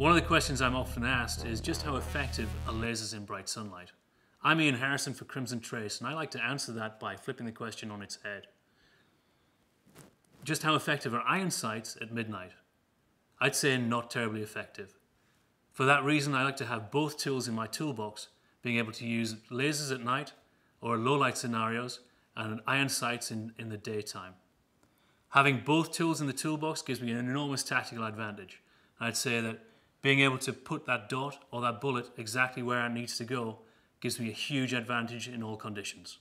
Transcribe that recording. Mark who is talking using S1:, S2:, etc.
S1: One of the questions I'm often asked is just how effective are lasers in bright sunlight? I'm Ian Harrison for Crimson Trace, and I like to answer that by flipping the question on its head. Just how effective are iron sights at midnight? I'd say not terribly effective. For that reason, I like to have both tools in my toolbox, being able to use lasers at night or low light scenarios and iron sights in, in the daytime. Having both tools in the toolbox gives me an enormous tactical advantage. I'd say that being able to put that dot or that bullet exactly where it needs to go gives me a huge advantage in all conditions.